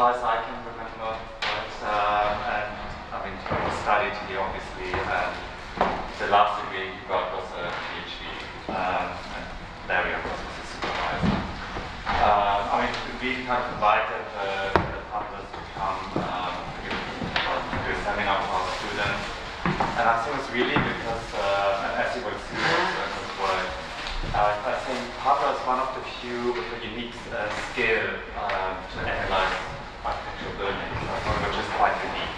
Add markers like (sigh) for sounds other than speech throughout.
far as I can remember, but, um, and I mean, studied here obviously, and the last degree he got was a PhD, um, and Larry, of course, was his supervisor. Um, I mean, we kind of invited uh, the public to come um, give, well, do a seminar for our students, and I think it's really because, uh, and as you will see also in his work, uh, I think Pavlos is one of the few with a unique uh, skill um, to analyze architectural buildings, uh, which is quite unique.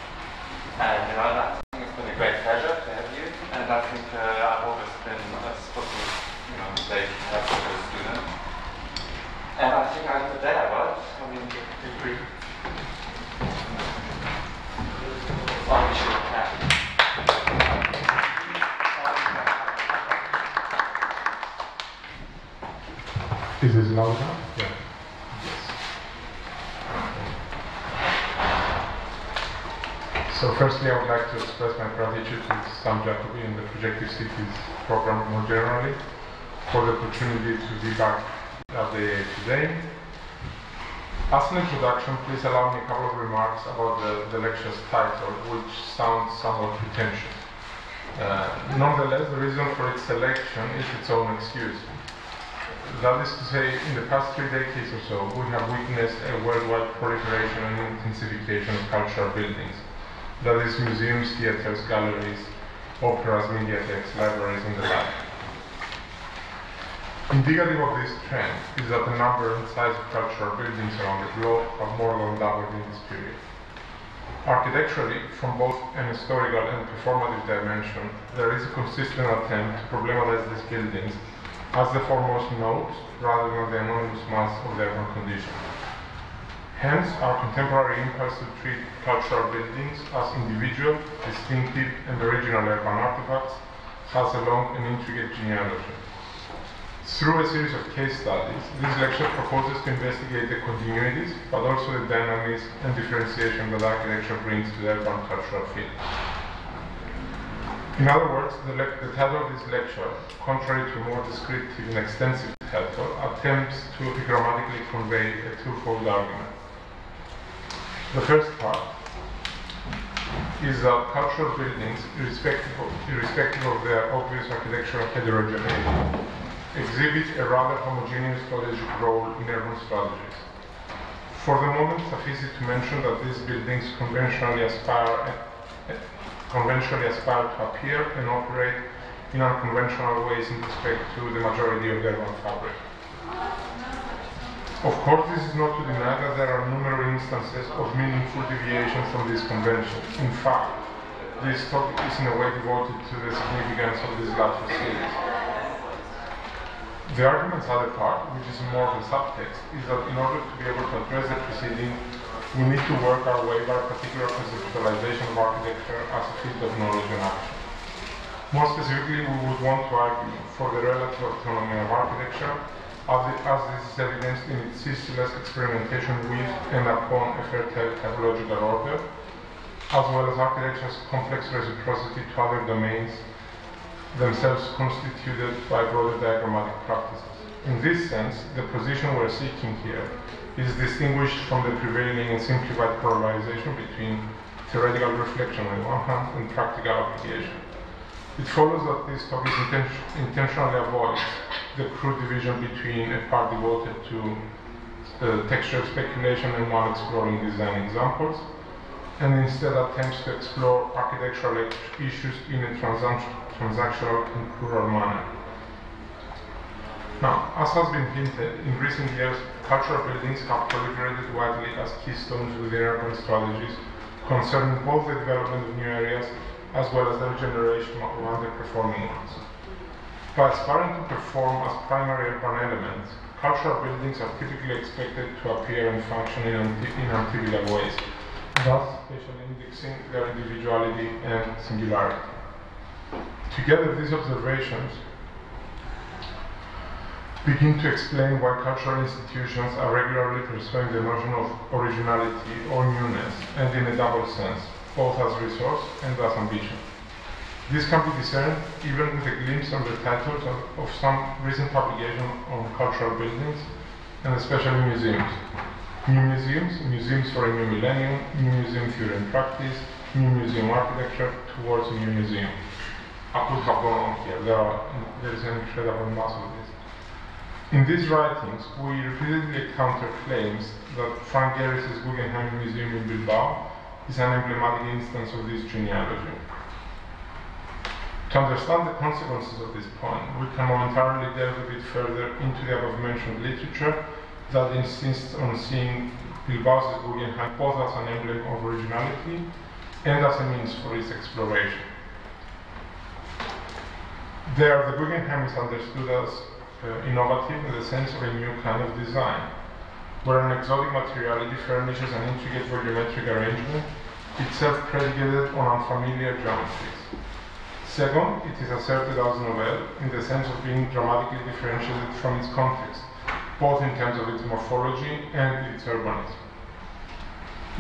And you know, I think it's been a great pleasure to have you, and I think uh, I've always been uh, supposed to, you know, say helpful to a student. And I think I'm there, right? I mean, feel free. Oh, we should clap. Is this loud enough? Yeah. So firstly, My gratitude to Sam Jacoby and the Projective Cities program more generally for the opportunity to be back at the today. As an introduction, please allow me a couple of remarks about the, the lecture's title, which sounds somewhat pretentious. Uh, nonetheless, the reason for its selection is its own excuse. That is to say, in the past three decades or so, we have witnessed a worldwide proliferation and intensification of cultural buildings. That is, museums, theaters, galleries, operas, mediatheques, libraries, and the like. Indicative of this trend is that the number and size of cultural buildings around the globe have more than doubled in this period. Architecturally, from both an historical and performative dimension, there is a consistent attempt to problematize these buildings as the foremost nodes rather than the anonymous mass of their condition. Hence, our contemporary impulse to treat cultural buildings as individual, distinctive, and original urban artifacts has a long and intricate genealogy. Through a series of case studies, this lecture proposes to investigate the continuities, but also the dynamics and differentiation that architecture brings to the urban cultural field. In other words, the, the, title of this lecture, contrary to a more descriptive and extensive title, attempts to epigrammatically convey a twofold argument. The first part is that cultural buildings, irrespective of, irrespective of their obvious architectural heterogeneity, exhibit a rather homogeneous strategic role in urban strategies. For the moment, suffice it to mention that these buildings conventionally aspire conventionally aspire to appear and operate in unconventional ways in respect to the majority of the urban fabric. Of course, this is not to deny that there are numerous instances of meaningful deviations from these conventions. In fact, this topic is in a way devoted to the significance of these latter series. The argument's other part, which is more of a subtext, is that in order to be able to address the preceding, we need to work our way by a particular conceptualization of architecture as a field of knowledge and action. More specifically, we would want to argue for the relative autonomy of architecture as, it, as this is evidenced in its ceaseless experimentation with and upon a fertile typological order, as well as architecture's complex reciprocity to other domains themselves constituted by broader diagrammatic practices. In this sense, the position we're seeking here is distinguished from the prevailing and simplified polarization between theoretical reflection on one hand and practical application. It follows that this talk is inten intentionally avoids the crude division between a part devoted to uh, textual speculation and one exploring design examples, and instead attempts to explore architectural issues in a transactional and plural manner. Now, as has been hinted, in recent years, cultural buildings have proliferated widely as keystones within urban strategies concerning both the development of new areas as well as the regeneration of underperforming ones. By aspiring to perform as primary urban elements, cultural buildings are typically expected to appear and function in, in amphibial ways, thus spatially indexing their individuality and singularity. Together, these observations begin to explain why cultural institutions are regularly pursuing the notion of originality or newness, and in a double sense, both as resource and as ambition. This can be discerned even with a glimpse on the titles of, of some recent publications on cultural buildings, and especially museums. New museums, museums for a new millennium, new museum theory and practice, new museum architecture towards a new museum. I could have gone on here. There, are, there is an incredible mass of this. In these writings, we repeatedly counter claims that Frank Gehry's Guggenheim Museum in Bilbao is an emblematic instance of this genealogy. To understand the consequences of this point, we can momentarily delve a bit further into the above-mentioned literature that insists on seeing Bilbao's Guggenheim both as an emblem of originality and as a means for its exploration. There, the Guggenheim is understood as uh, innovative in the sense of a new kind of design, where an exotic materiality furnishes an intricate volumetric arrangement, itself predicated on unfamiliar geometries. Second, it is asserted as novel in the sense of being dramatically differentiated from its context, both in terms of its morphology and its urbanism.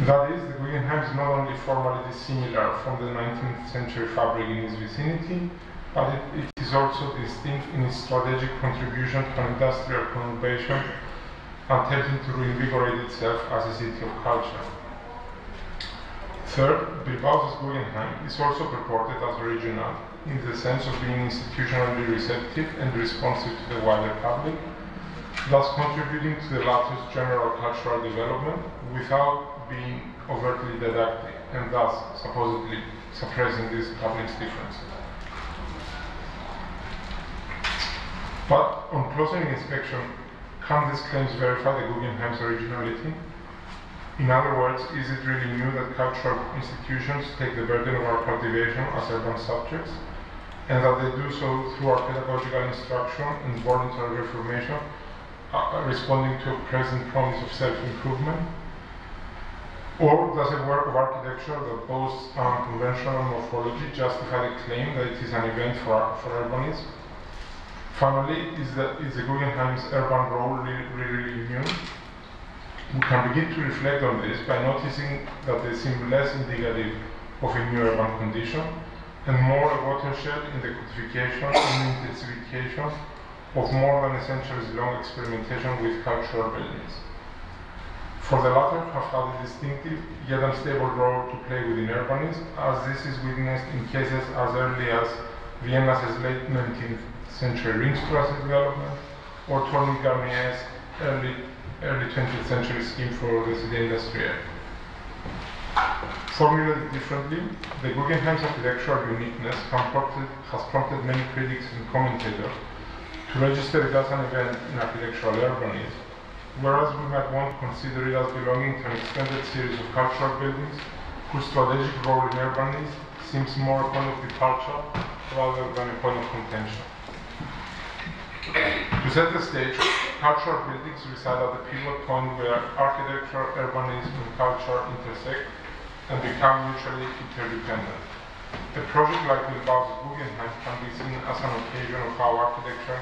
That is, the Guggenheim is not only formally dissimilar from the 19th century fabric in its vicinity, but it, it is also distinct in its strategic contribution to industrial conurbation attempting to reinvigorate itself as a city of culture. Third, Bilbao's Guggenheim is also purported as regional in the sense of being institutionally receptive and responsive to the wider public, thus contributing to the latter's general cultural development without being overtly didactic and thus supposedly suppressing these public differences. But on closer inspection, can these claims verify the Guggenheim's originality? In other words, is it really new that cultural institutions take the burden of our cultivation as urban subjects, and that they do so through our pedagogical instruction and voluntary reformation, uh, responding to a present promise of self-improvement? Or does a work of architecture that boasts unconventional morphology justify the claim that it is an event for, for urbanism? Finally, is the, is the Guggenheim's urban role really, really new? We can begin to reflect on this by noticing that they seem less indicative of a new urban condition and more a watershed in the codification and intensification of more than a centuries long experimentation with cultural buildings. For the latter have had a distinctive yet unstable role to play within urbanism, as this is witnessed in cases as early as Vienna's late 19th century Ringstrasse development or Tony Garnier's early, early 20th century scheme for the city industrial. Formulated differently, the Guggenheim's architectural uniqueness prompted, has prompted many critics and commentators to register it as an event in architectural urbanism, whereas we might want to consider it as belonging to an extended series of cultural buildings whose strategic role in urbanism seems more a point of departure rather than a point of contention. To set the stage, cultural buildings reside at the pivot point where architecture, urbanism, and culture intersect and become mutually interdependent. A project like Bilbao's Guggenheim can be seen as an occasion of how architecture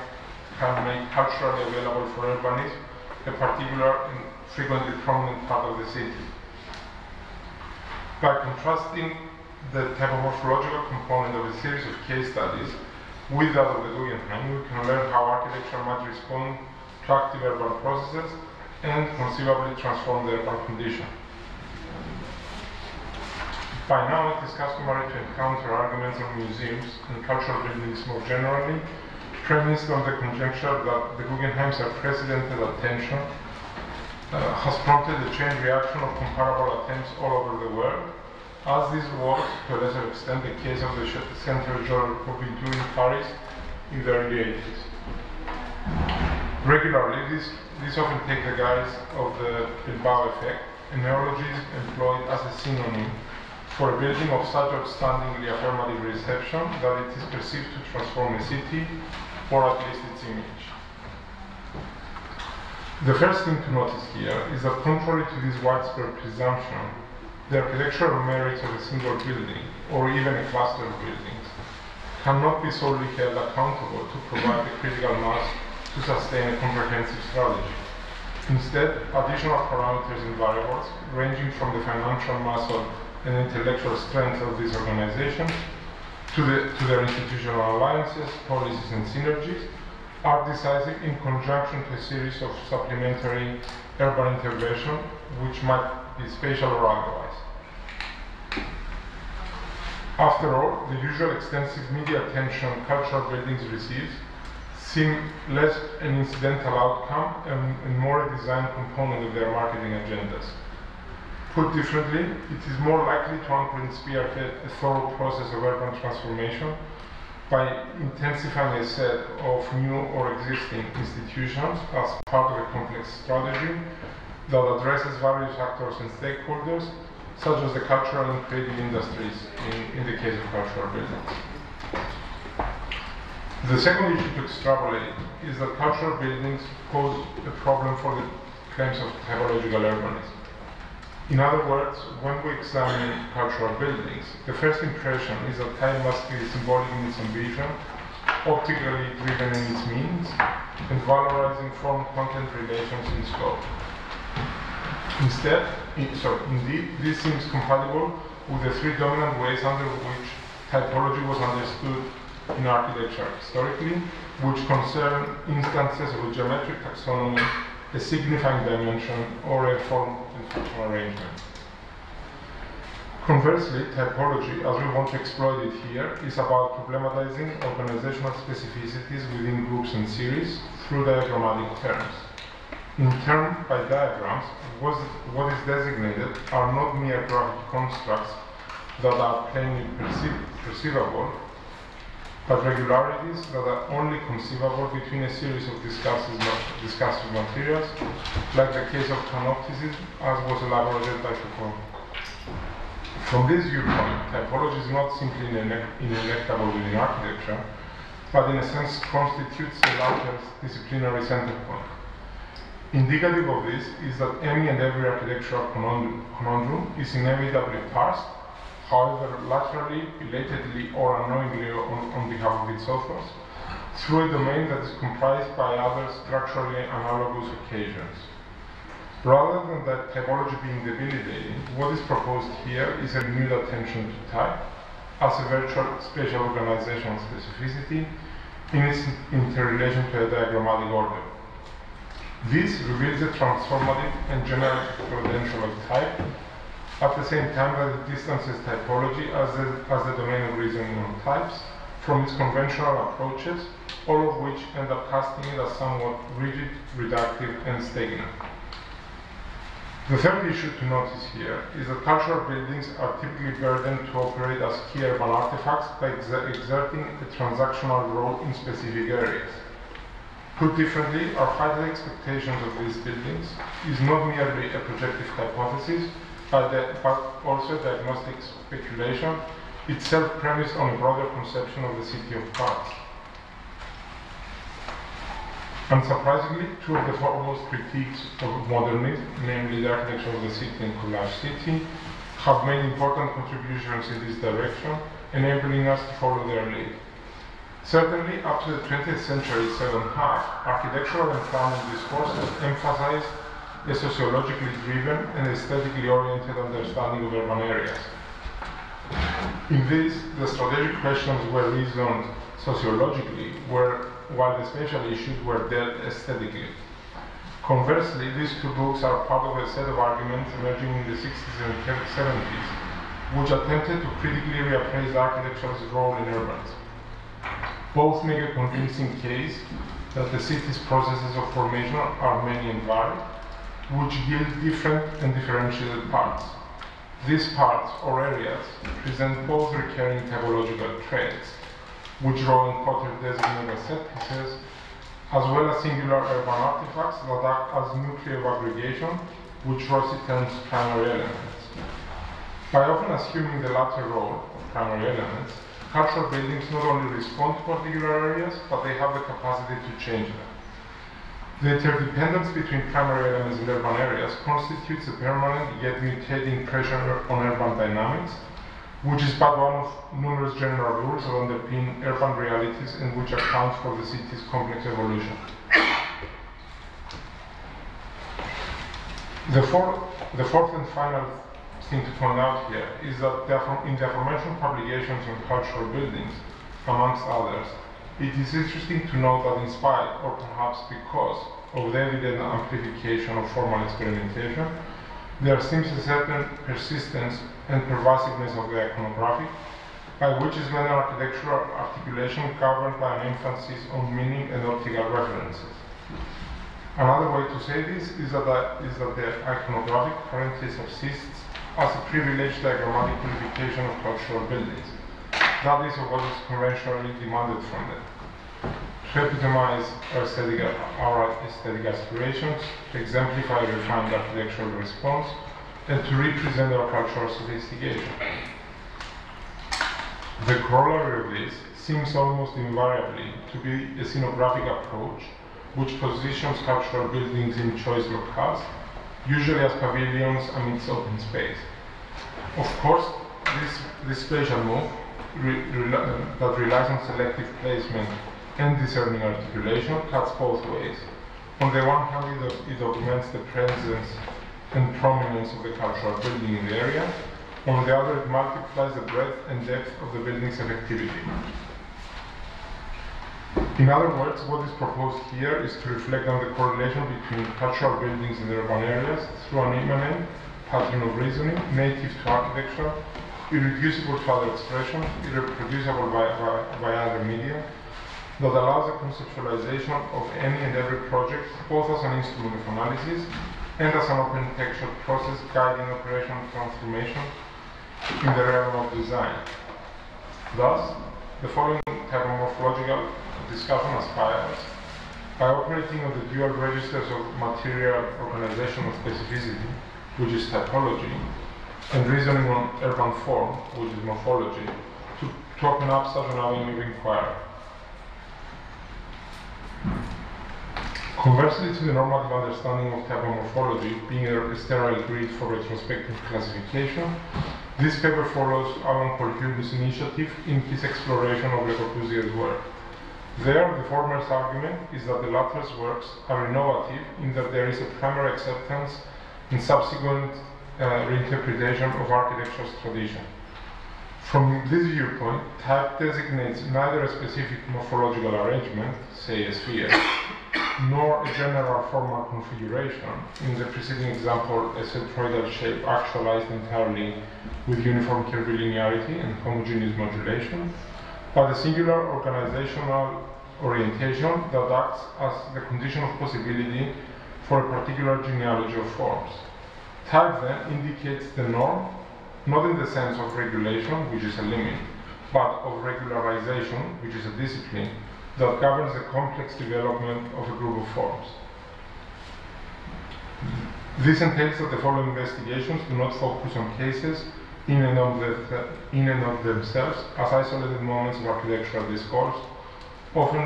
can make culturally available for urbanism a particular and frequently prominent part of the city. By contrasting the type of morphological component of a series of case studies, with that of the Guggenheim, we can learn how architecture might respond to active urban processes and conceivably transform the urban condition. By now, it is customary to encounter arguments on museums and cultural buildings more generally, premised on the conjecture that the Guggenheim's unprecedented attention uh, has prompted a chain reaction of comparable attempts all over the world, as this was, to a lesser extent, the case of the Centre Georges Pompidou in Paris in the early 80s. Regularly, this, this often takes the guise of the Bilbao effect, a neologism employed as a synonym for a building of such outstandingly affirmative reception that it is perceived to transform a city, or at least its image. The first thing to notice here is that contrary to this widespread presumption, the architectural merits of a single building, or even a cluster of buildings, cannot be solely held accountable to provide the critical mass to sustain a comprehensive strategy. Instead, additional parameters and variables, ranging from the financial muscle and intellectual strength of these organizations to, the, to their institutional alliances, policies, and synergies, are decisive in conjunction to a series of supplementary urban intervention which might be spatial otherwise. After all, the usual extensive media attention cultural buildings receive seem less an incidental outcome and, and more a design component of their marketing agendas. Put differently, it is more likely to spearhead a thorough process of urban transformation by intensifying a set of new or existing institutions as part of a complex strategy that addresses various actors and stakeholders, such as the cultural and creative industries in, in the case of cultural buildings. The second issue to extrapolate is that cultural buildings pose a problem for the claims of typological urbanism. In other words, when we examine cultural buildings, the first impression is that time must be symbolic in its ambition, optically driven in its means, and valorizing form-content relations in scope. Instead, in, sorry, indeed, this seems compatible with the three dominant ways under which typology was understood in architecture historically, which concern instances of a geometric taxonomy, a signifying dimension, or a form and function arrangement. Conversely, typology, as we want to exploit it here, is about problematizing organizational specificities within groups and series through diagrammatic terms. In turn, by diagrams, what is designated are not mere graphic constructs that are plainly perceiv perceivable, but regularities that are only conceivable between a series of discursive materials, like the case of panopticism, as was elaborated by Foucault. From this viewpoint, typology is not simply ineluctable within architecture, but in a sense constitutes a larger disciplinary center point. Indicative of this is that any and every architectural conundrum is inevitably parsed however laterally, belatedly, or unknowingly on, on behalf of its authors, through a domain that is comprised by other structurally analogous occasions. Rather than that typology being debilitating, what is proposed here is a renewed attention to type as a virtual spatial organizational specificity in its interrelation to a diagrammatic order. This reveals a transformative and generative potential of type at the same time that it distances typology as the, as the domain of reasoning on types from its conventional approaches, all of which end up casting it as somewhat rigid, reductive, and stagnant. The third issue to notice here is that cultural buildings are typically burdened to operate as key urban artifacts by exer exerting a transactional role in specific areas. Put differently, our heightened expectations of these buildings is not merely a projective hypothesis, but, but also diagnostic speculation, itself premised on a broader conception of the city of parts. Unsurprisingly, two of the foremost critiques of modernism, namely the architecture of the city and collage city, have made important contributions in this direction, enabling us to follow their lead. Certainly, up to the 20th century second half, architectural and planning discourses emphasized a sociologically driven and aesthetically oriented understanding of urban areas. In this, the strategic questions were reasoned sociologically, where, while the spatial issues were dealt aesthetically. Conversely, these two books are part of a set of arguments emerging in the 60s and 70s, which attempted to critically reappraise architecture's role in urbanism. Both make a convincing case that the city's processes of formation are many and varied, which yield different and differentiated parts. These parts or areas present both recurring typological traits, which Rowe and Koetter designated as set pieces, as well as singular urban artifacts that act as nuclei of aggregation, which Rossi terms primary elements. By often assuming the latter role of primary elements, cultural buildings not only respond to particular areas, but they have the capacity to change them. The interdependence between primary elements in urban areas constitutes a permanent yet mutating pressure on urban dynamics, which is but one of numerous general rules that underpin urban realities and which accounts for the city's complex evolution. The, fourth, the fourth and final thing to point out here is that in the aforementioned publications on cultural buildings, amongst others, it is interesting to note that in spite, or perhaps because, of the evident amplification of formal experimentation, there seems a certain persistence and pervasiveness of the iconographic, by which is meant an architectural articulation governed by an emphasis on meaning and optical references. Another way to say this is that, the, is that the iconographic currently subsists as a privilege, privileged diagrammatic qualification of cultural buildings. That is what is conventionally demanded from them to epitomize our aesthetic, our aesthetic aspirations, to exemplify refined architectural response, and to represent our cultural sophistication. The corollary of this seems almost invariably to be a scenographic approach which positions cultural buildings in choice locales, usually as pavilions amidst open space. Of course, this, this spatial move re, re, that relies on selective placement and discerning articulation cuts both ways. On the one hand, it, it augments the presence and prominence of the cultural building in the area. On the other, it multiplies the breadth and depth of the building's effectivity. In other words, what is proposed here is to reflect on the correlation between cultural buildings in urban areas through an immanent pattern of reasoning, native to architecture, irreducible to other expressions, irreproducible by, by, by other media, that allows the conceptualization of any and every project both as an instrument of analysis and as an open textual process guiding operational transformation in the realm of design. Thus, the following type of morphological discussion aspires, by operating on the dual registers of material organizational specificity, which is typology, and reasoning on urban form, which is morphology, to, to open up such an avenue of inquiry. Conversely to the normative understanding of typomorphology being a sterile grid for retrospective classification, this paper follows Alan Colquhoun's initiative in his exploration of Le Corbusier's work. There, the former's argument is that the latter's works are innovative in that there is a primary acceptance and subsequent uh, reinterpretation of architecture's tradition. From this viewpoint, type designates neither a specific morphological arrangement, say a sphere, (coughs) nor a general formal configuration. In the preceding example, a centroidal shape actualized entirely with uniform curvilinearity and homogeneous modulation, but a singular organizational orientation that acts as the condition of possibility for a particular genealogy of forms. Type then indicates the norm not in the sense of regulation, which is a limit, but of regularization, which is a discipline, that governs the complex development of a group of forms. This entails that the following investigations do not focus on cases in and of, the, in and of themselves as isolated moments of architectural discourse, often,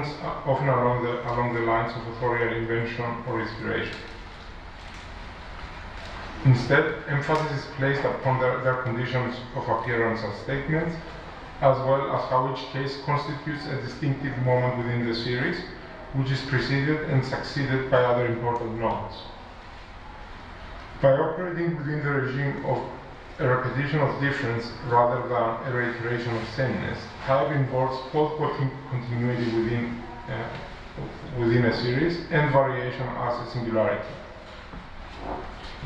often along, the, along the lines of authorial invention or inspiration. Instead, emphasis is placed upon their, their conditions of appearance as statements, as well as how each case constitutes a distinctive moment within the series, which is preceded and succeeded by other important notes. By operating within the regime of a repetition of difference rather than a reiteration of sameness, type involves both continuity within, uh, within a series and variation as a singularity.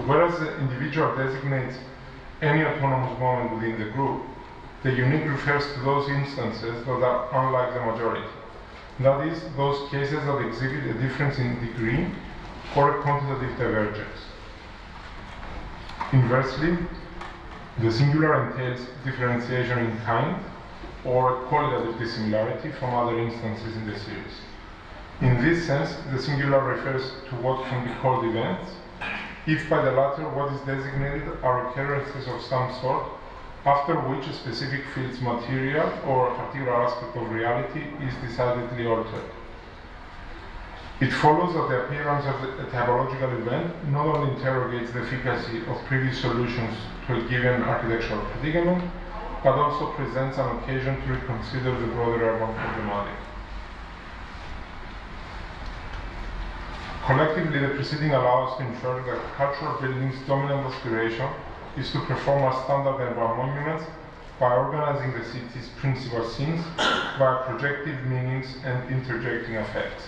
Whereas the individual designates any autonomous moment within the group, the unique refers to those instances that are unlike the majority. That is, those cases that exhibit a difference in degree or a quantitative divergence. Inversely, the singular entails differentiation in kind or qualitative dissimilarity from other instances in the series. In this sense, the singular refers to what can be called events, if by the latter what is designated are occurrences of some sort, after which a specific field's material or a particular aspect of reality is decidedly altered. It follows that the appearance of a typological event not only interrogates the efficacy of previous solutions to a given architectural predicament, but also presents an occasion to reconsider the broader urban problematic. Collectively, the preceding allows us to infer that cultural buildings' dominant aspiration is to perform as standard urban monuments by organizing the city's principal scenes via projective meanings and interjecting effects.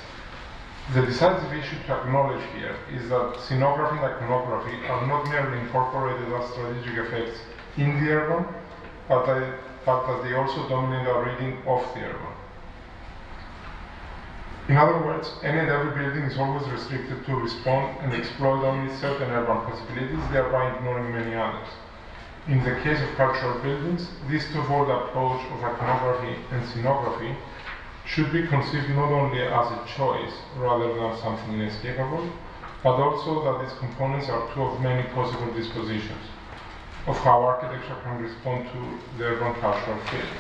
The decisive issue to acknowledge here is that scenography and iconography are not merely incorporated as strategic effects in the urban, but, I, but that they also dominate our reading of the urban. In other words, any and every building is always restricted to respond and exploit only certain urban possibilities, thereby ignoring many others. In the case of cultural buildings, this twofold approach of iconography and scenography should be conceived not only as a choice rather than something inescapable, but also that its components are two of many possible dispositions of how architecture can respond to the urban cultural field.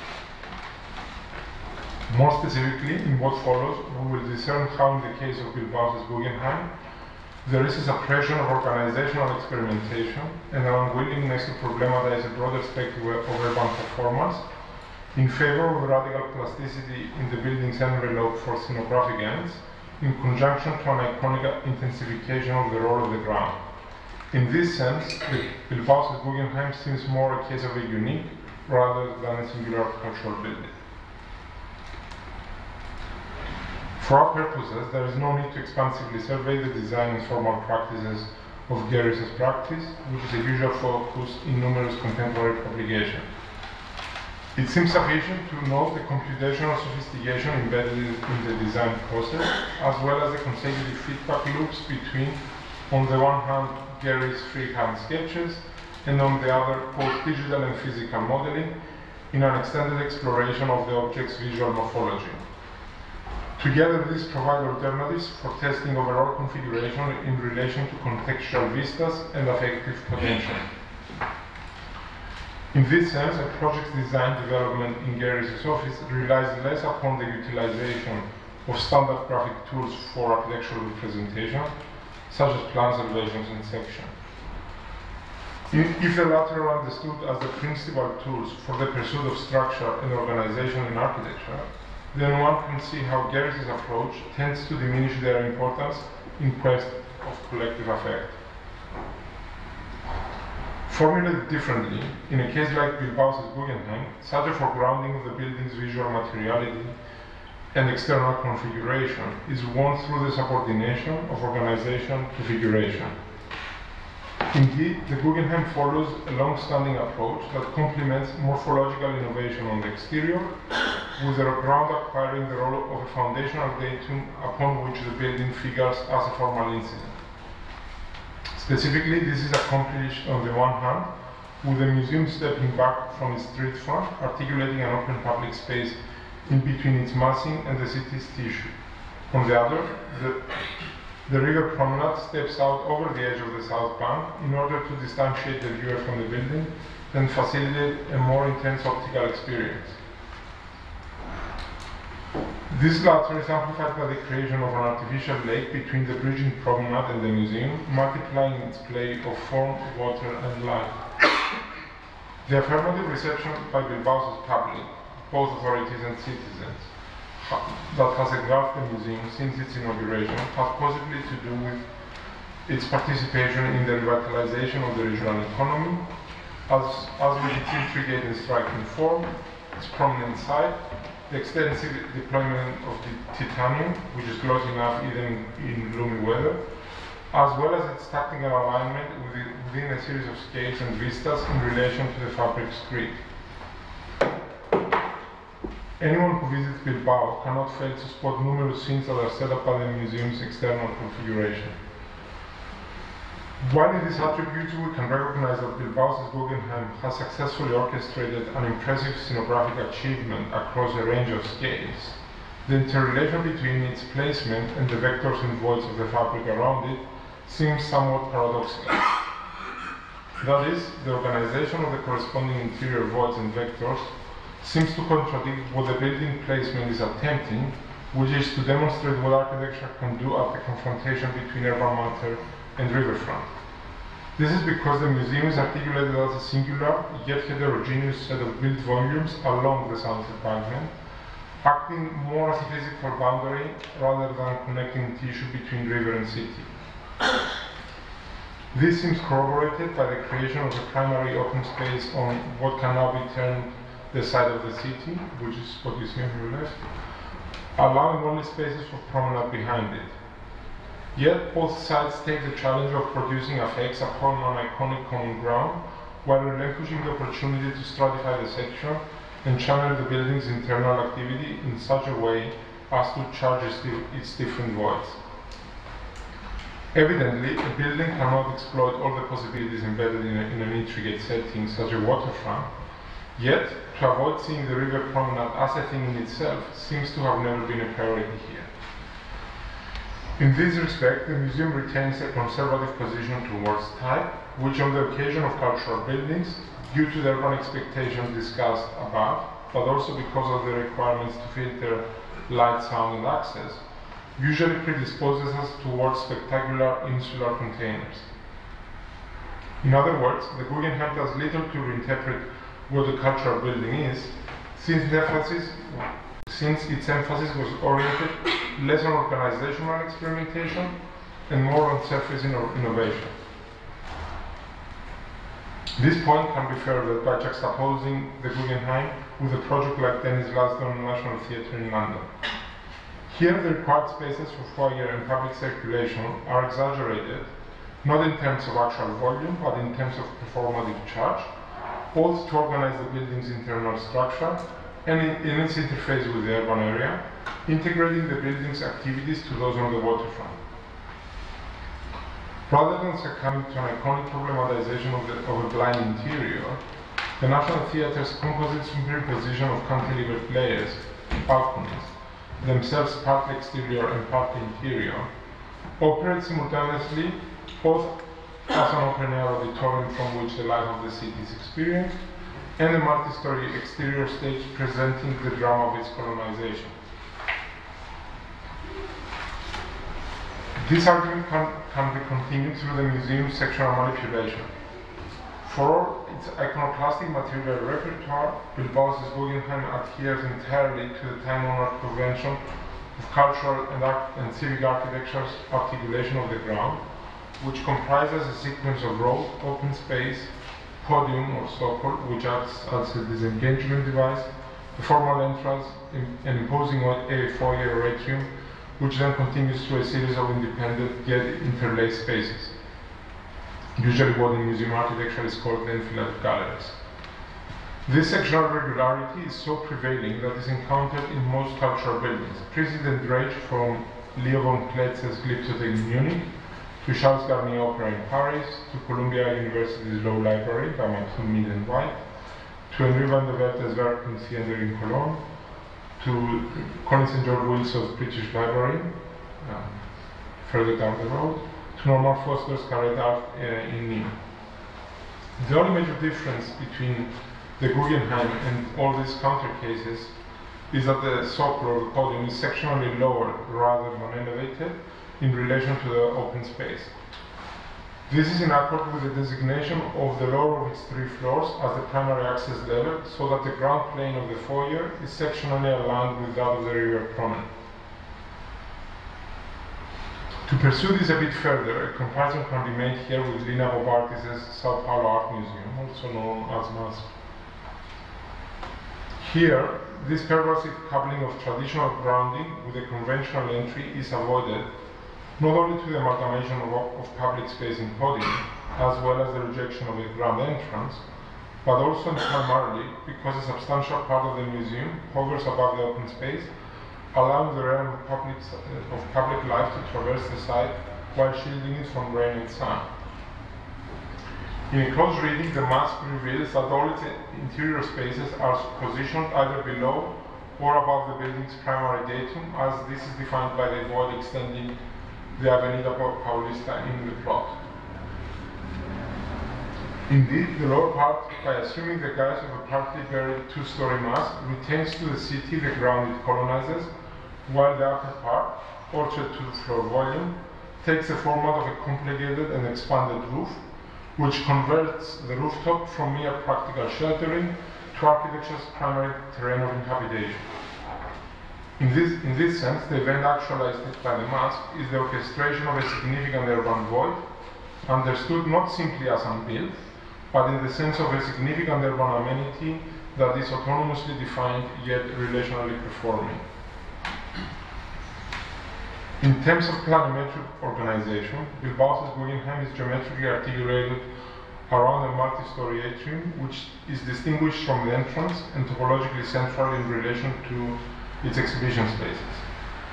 More specifically, in what follows, we will discern how in the case of Bilbao's Guggenheim, there is a suppression of organizational experimentation and an unwillingness to problematize a broader spectrum of urban performance in favor of radical plasticity in the building's envelope for scenographic ends, in conjunction to an iconic intensification of the role of the ground. In this sense, the Bilbao's Guggenheim seems more a case of a unique rather than a singular cultural building. For our purposes, there is no need to expansively survey the design and formal practices of Gehry's practice, which is a usual focus in numerous contemporary publications. It seems sufficient to note the computational sophistication embedded in the design process, as well as the consecutive feedback loops between, on the one hand, Gehry's freehand sketches, and on the other, both digital and physical modeling, in an extended exploration of the object's visual morphology. Together, these provide alternatives for testing overall configuration in relation to contextual vistas and affective potential. In this sense, a project's design development in Gehry's office relies less upon the utilization of standard graphic tools for architectural representation, such as plans, elevations, and sections. If the latter are understood as the principal tools for the pursuit of structure and organization in architecture, then one can see how Gehry's approach tends to diminish their importance in quest of collective effect. Formulated differently, in a case like Bilbao's Guggenheim, such a foregrounding of the building's visual materiality and external configuration is won through the subordination of organization to figuration. Indeed, the Guggenheim follows a long-standing approach that complements morphological innovation on the exterior, with the ground acquiring the role of a foundational datum upon which the building figures as a formal incident. Specifically, this is accomplished on the one hand with the museum stepping back from its street front, articulating an open public space in between its massing and the city's tissue. On the other, the, the river promenade steps out over the edge of the south bank in order to distantiate the viewer from the building and facilitate a more intense optical experience. This latter is amplified by the creation of an artificial lake between the bridging promenade and the museum, multiplying its play of form, water, and light. The affirmative reception by Bilbao's public, both authorities and citizens, that has engulfed the museum since its inauguration has possibly to do with its participation in the revitalization of the regional economy, as, as with its intricate and striking form, its prominent site, extensive deployment of the titanium, which is close enough even in gloomy weather, as well as its tactical alignment within a series of scales and vistas in relation to the fabric's grid. Anyone who visits Bilbao cannot fail to spot numerous scenes that are set up by the museum's external configuration. While in these attributes we can recognize that Bilbao's Guggenheim has successfully orchestrated an impressive scenographic achievement across a range of scales, the interrelation between its placement and the vectors and voids of the fabric around it seems somewhat paradoxical. That is, the organization of the corresponding interior voids and vectors seems to contradict what the building placement is attempting, which is to demonstrate what architecture can do at the confrontation between urban matter and riverfront. This is because the museum is articulated as a singular, yet heterogeneous set of built volumes along the Sunset embankment, acting more as a physical boundary rather than connecting tissue between river and city. This seems corroborated by the creation of a primary open space on what can now be termed the side of the city, which is what you see on your left, allowing only spaces for promenade behind it. Yet both sides take the challenge of producing effects upon an iconic common ground while relinquishing the opportunity to stratify the section and channel the building's internal activity in such a way as to charge its different voids. Evidently, a building cannot exploit all the possibilities embedded in, a, in an intricate setting such a waterfront, yet to avoid seeing the river promenade as a thing in itself seems to have never been a priority here. In this respect, the museum retains a conservative position towards type, which on the occasion of cultural buildings, due to the urban expectations discussed above, but also because of the requirements to filter light, sound and access, usually predisposes us towards spectacular insular containers. In other words, the Guggenheim does little to reinterpret what a cultural building is, since, emphasis, since its emphasis was oriented less on organizational experimentation and more on surface innovation. This point can be furthered by juxtaposing the Guggenheim with a project like Denys Lasdun National Theatre in London. Here, the required spaces for foyer and public circulation are exaggerated, not in terms of actual volume, but in terms of performative charge, both to organize the building's internal structure and in, its interface with the urban area, integrating the building's activities to those on the waterfront. Rather than succumbing to an iconic problematization of, the, of a blind interior, the National Theatre's composite superimposition of cantilever players, balconies, themselves partly exterior and partly interior, operate simultaneously both as an open-air auditorium from which the life of the city is experienced, and a multi-story exterior stage presenting the drama of its colonization. This argument can, can be continued through the museum's sectional manipulation. For its iconoclastic material repertoire, Bilbao's Guggenheim adheres entirely to the time-honored convention of cultural and, and civic architecture's articulation of the ground, which comprises a sequence of road, open space, podium or stopper, which acts as a disengagement device, the formal entrance, an imposing a foyer atrium, which then continues through a series of independent yet interlaced spaces usually what in museum architecture is called the enfilade galleries. This sectional regularity is so prevailing that is encountered in most cultural buildings. President Drake from Leo von Klenze's Glyptothek in Munich, to Charles Garnier Opera in Paris, to Columbia University's Law Library by McKim, Mead and White, to Henri van der Velde's work in Siender in Cologne, to Colin St. George Wilson's British Library, um, further down the road, to Norman Foster's Carré d'Art uh, in Nîmes. The only major difference between the Guggenheim and all these counter cases is that the socle or the podium is sectionally lower rather than elevated in relation to the open space. This is in accord with the designation of the lower of its three floors as the primary access level so that the ground plane of the foyer is sectionally aligned with that of the river promenade. To pursue this a bit further, a comparison can be made here with Lina Bo Bardi's Sao Paulo Art Museum, also known as MASP. Here, this pervasive coupling of traditional grounding with a conventional entry is avoided, not only to the amalgamation of, of public space in podium, as well as the rejection of a grand entrance, but also and primarily because a substantial part of the museum hovers above the open space allowing the realm of public, uh, of public life to traverse the site while shielding it from rain and sun. In a close reading, the MASP reveals that all its interior spaces are positioned either below or above the building's primary datum, as this is defined by the void extending the Avenida Paulista in the plot. Indeed, the lower part, by assuming the guise of a partly buried two-story mass, retains to the city the ground it colonizes while the upper part, orchard to floor volume, takes the format of a complicated and expanded roof, which converts the rooftop from mere practical sheltering to architecture's primary terrain of inhabitation. In this, in this sense, the event actualized by the MASP is the orchestration of a significant urban void, understood not simply as unbuilt, but in the sense of a significant urban amenity that is autonomously defined yet relationally performing. In terms of planimetric organization, Bilbao's Guggenheim is geometrically articulated around a multi-story atrium, which is distinguished from the entrance and topologically central in relation to its exhibition spaces.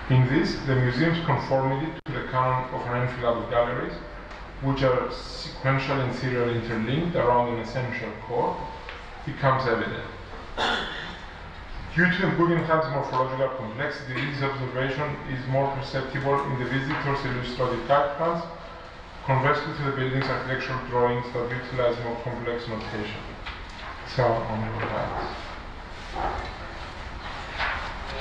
In this, the museum's conformity to the canon of an enfilade galleries, which are sequential and serially interlinked around an essential core, becomes evident. Due to the Guggenheim's morphological complexity, this observation is more perceptible in the visitor's illustrative guide plans, conversely to the building's architectural drawings that utilize more complex notation. So, on your right.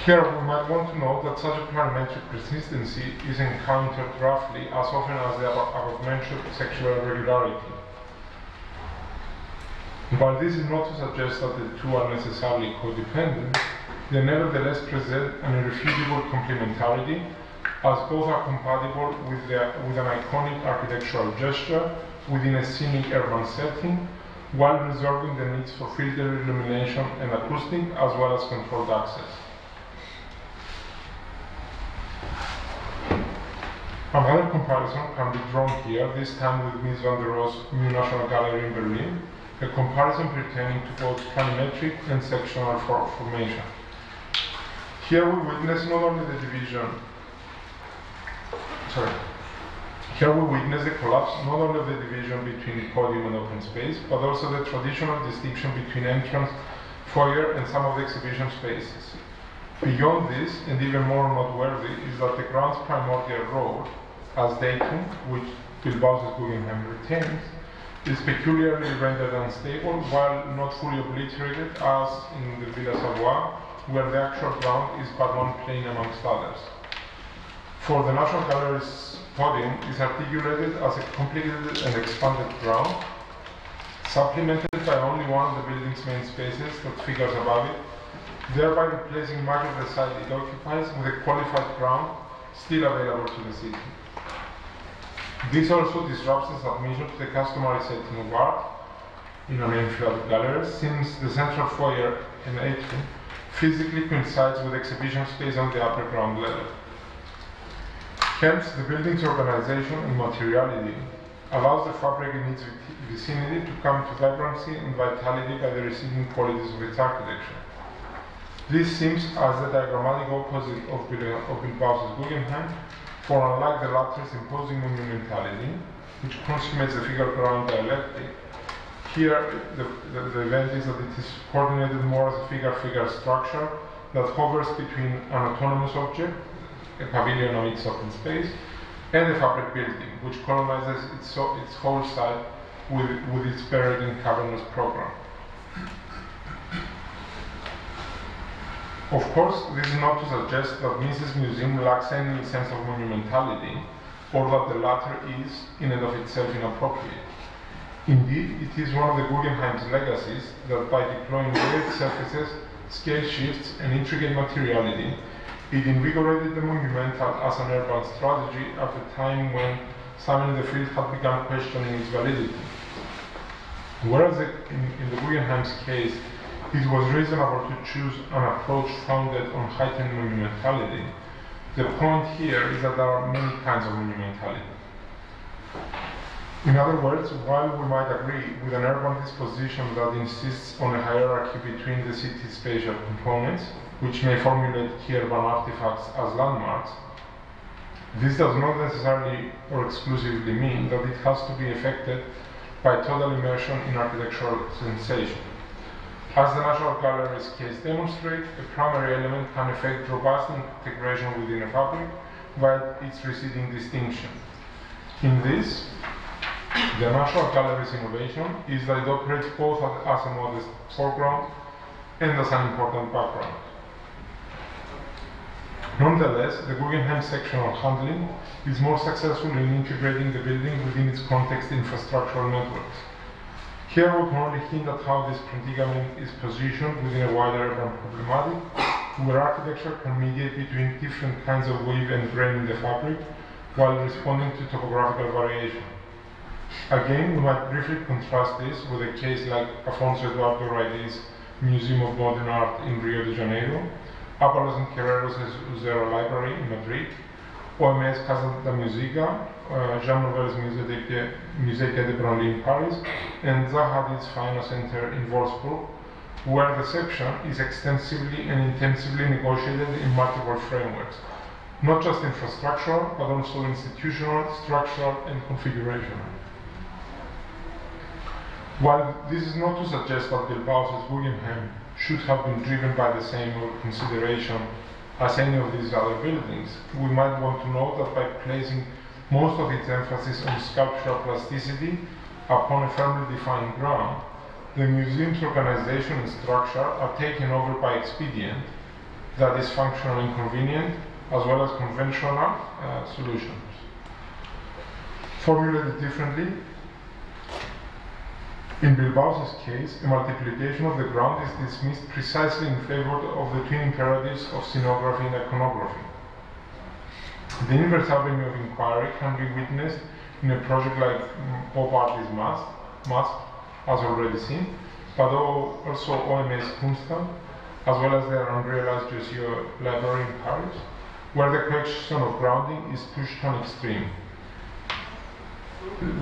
Here we might want to note that such a planimetric persistency is encountered roughly as often as the above-mentioned sexual regularity. While this is not to suggest that the two are necessarily codependent, they nevertheless present an irrefutable complementarity as both are compatible with, the, with an iconic architectural gesture within a scenic urban setting while resolving the needs for filter illumination and acoustic as well as controlled access. Another comparison can be drawn here, this time with Mies van der Rohe's New National Gallery in Berlin, a comparison pertaining to both planimetric and sectional formation. Here we witness not only the division, sorry, here we witness the collapse not only of the division between podium and open space, but also the traditional distinction between entrance, foyer, and some of the exhibition spaces. Beyond this, and even more noteworthy, is that the ground's primordial role as datum, which Bilbao's Guggenheim retains, is peculiarly rendered unstable while not fully obliterated as in the Villa Savoye, where the actual ground is but one plane amongst others. For the National Gallery's podium is articulated as a completed and expanded ground, supplemented by only one of the building's main spaces that figures above it, thereby replacing much of the site it occupies with a qualified ground still available to the city. This also disrupts the submission to the customary setting of art in an enfilade gallery, since the central foyer and atrium physically coincides with exhibition space on the upper ground level. Hence, the building's organization and materiality allows the fabric in its vicinity to come to vibrancy and vitality by the receiving qualities of its architecture. This seems as the diagrammatic opposite of Bilbao's Guggenheim, for unlike the latter's imposing monumentality, which consummates the figure ground dialectic, here the, the, the, event is that it is coordinated more as a figure-figure structure that hovers between an autonomous object, a pavilion on its open space, and a fabric building, which colonizes its, its whole site with, with its buried in cavernous program. Of course, this is not to suggest that Mies's Museum lacks any sense of monumentality, or that the latter is, in and of itself, inappropriate. Indeed, it is one of the Guggenheim's legacies that by deploying layered surfaces, scale shifts, and intricate materiality, it invigorated the monumental as an urban strategy at a time when some in the field had begun questioning its validity. Whereas in, in the Guggenheim's case, it was reasonable to choose an approach founded on heightened monumentality. The point here is that there are many kinds of monumentality. In other words, while we might agree with an urban disposition that insists on a hierarchy between the city's spatial components, which may formulate key urban artifacts as landmarks, this does not necessarily or exclusively mean that it has to be affected by total immersion in architectural sensation. As the National Gallery's case demonstrates, a primary element can affect robust integration within a fabric while its receding distinction. In this, the National Gallery's innovation is that it operates both as a modest foreground and as an important background. Nonetheless, the Guggenheim sectional handling is more successful in integrating the building within its context infrastructural networks. Here we can only hint at how this predicament is positioned within a wider urban problematic, where architecture can mediate between different kinds of weave and grain in the fabric, while responding to topographical variation. Again, we might briefly contrast this with a case like Affonso Eduardo Reidy's Museum of Modern Art in Rio de Janeiro, Abalos and Herreros' Usera Library in Madrid, OMA's Casa da Musica, uh, Jean Nouvel's Musée de, Musée de Branly in Paris, and Zaha Hadid's Phaeno Center in Wolfsburg, where the reception is extensively and intensively negotiated in multiple frameworks, not just infrastructural, but also institutional, structural, and configurational. While this is not to suggest that Bilbao's Guggenheim should have been driven by the same consideration as any of these other buildings, we might want to note that by placing most of its emphasis on sculptural plasticity upon a firmly defined ground, the museum's organization and structure are taken over by expedient, that is functional and convenient, as well as conventional uh, solutions. Formulated differently, in Bilbao's case, a multiplication of the ground is dismissed precisely in favor of the twin imperatives of scenography and iconography. The inverse avenue of inquiry can be witnessed in a project like Bo Bardi's MASP, MASP, as already seen, but also OMA's Kunsthalle, as well as their unrealized Jussieu library in Paris, where the question of grounding is pushed to an extreme.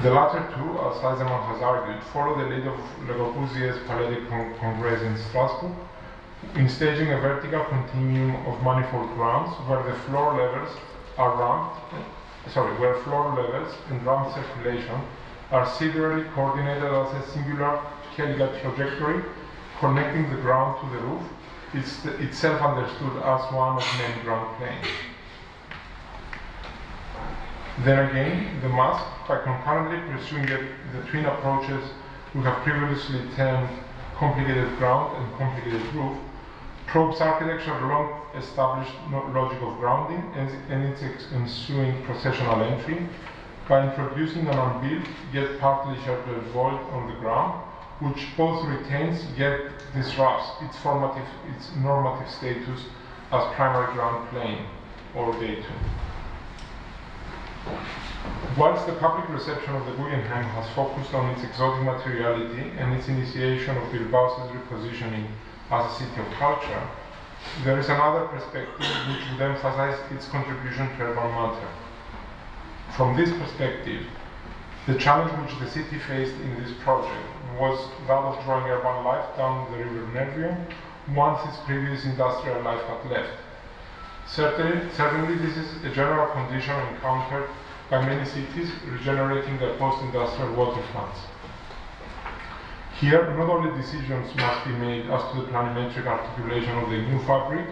The latter two, as Eisenman has argued, follow the lead of Le Corbusier's Palais de Congrès in Strasbourg, in staging a vertical continuum of manifold grounds where the floor levels are ramped, sorry, where floor levels and ramp circulation are siderally coordinated as a singular helical trajectory connecting the ground to the roof, it's itself understood as one of many ground planes. Then again, the MASP, by concurrently pursuing the, the twin approaches we have previously termed complicated ground and complicated roof, probes architecture's long established logic of grounding and, and its ensuing processional entry by introducing an unbuilt yet partly sheltered void on the ground, which both retains yet disrupts its formative, its normative status as primary ground plane or datum. Whilst the public reception of the Guggenheim has focused on its exotic materiality and its initiation of Bilbao's repositioning as a city of culture, there is another perspective which would emphasize its contribution to urban matter. From this perspective, the challenge which the city faced in this project was that of drawing urban life down the river Nervion once its previous industrial life had left. Certainly, certainly this is a general condition encountered by many cities regenerating their post-industrial waterfronts. Here, not only decisions must be made as to the planimetric articulation of the new fabric,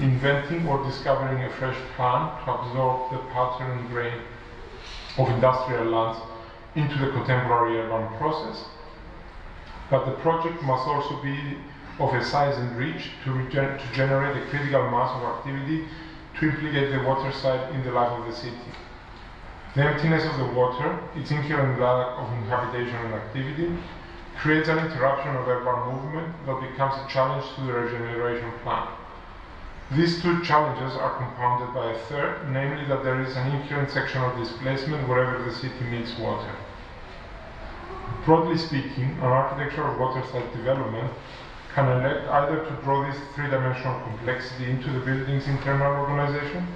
inventing or discovering a fresh plan to absorb the pattern and grain of industrial lands into the contemporary urban process, but the project must also be of a size and reach to, to generate a critical mass of activity to implicate the water side in the life of the city. The emptiness of the water, its inherent lack of inhabitation and activity, creates an interruption of urban movement that becomes a challenge to the regeneration plan. These two challenges are compounded by a third, namely that there is an inherent sectional displacement wherever the city meets water. Broadly speaking, an architecture of waterside development can elect either to draw this three-dimensional complexity into the building's internal organization,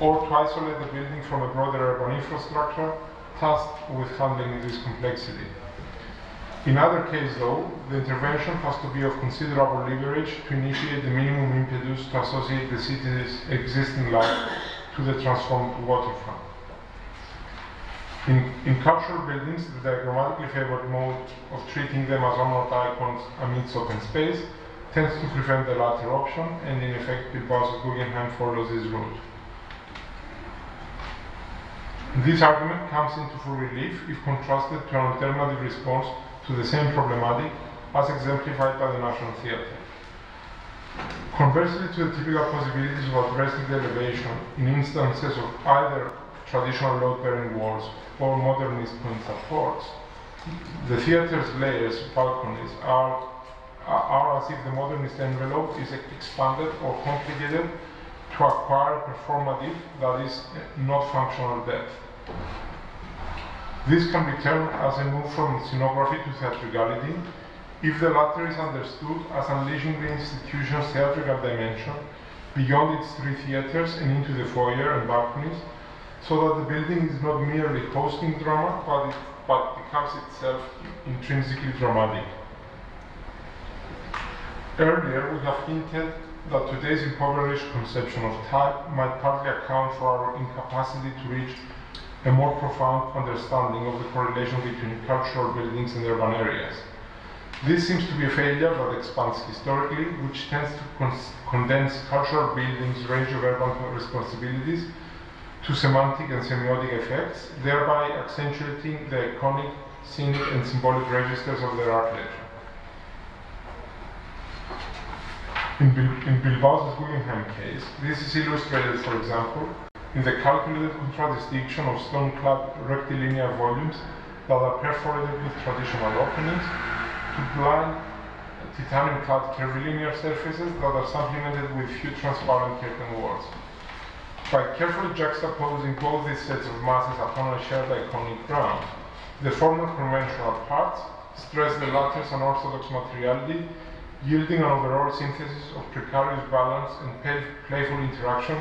or to isolate the building from a broader urban infrastructure tasked with handling this complexity. In either case, though, the intervention has to be of considerable leverage to initiate the minimum impetus to associate the city's existing life to the transformed waterfront. In, in cultural buildings, the diagrammatically favored mode of treating them as onward icons amidst open space tends to prevent the latter option, and in effect, Bilbao's Guggenheim follows this route. This argument comes into full relief if contrasted to an alternative response to the same problematic as exemplified by the National Theatre. Conversely to the typical possibilities of addressing the elevation in instances of either traditional load-bearing walls or modernist twin supports, the theater's layers, balconies, are, are as if the modernist envelope is expanded or complicated to acquire performative, that is, not functional depth. This can be termed as a move from scenography to theatricality if the latter is understood as unleashing the institution's theatrical dimension beyond its three theaters and into the foyer and balconies, so that the building is not merely hosting drama, but, it, but becomes itself intrinsically dramatic. Earlier, we have hinted that today's impoverished conception of type might partly account for our incapacity to reach a more profound understanding of the correlation between cultural buildings and urban areas. This seems to be a failure that expands historically, which tends to condense cultural buildings' range of urban responsibilities to semantic and semiotic effects, thereby accentuating the iconic, scenic, and symbolic registers of their architecture. In, Bil in Bilbao's Guggenheim case, this is illustrated, for example, in the calculated contradistinction of stone-clad rectilinear volumes that are perforated with traditional openings to blind titanium-clad curvilinear surfaces that are supplemented with few transparent curtain walls. By carefully juxtaposing both these sets of masses upon a shared iconic ground, the former conventional parts stress the latter's unorthodox materiality, yielding an overall synthesis of precarious balance and playful interaction,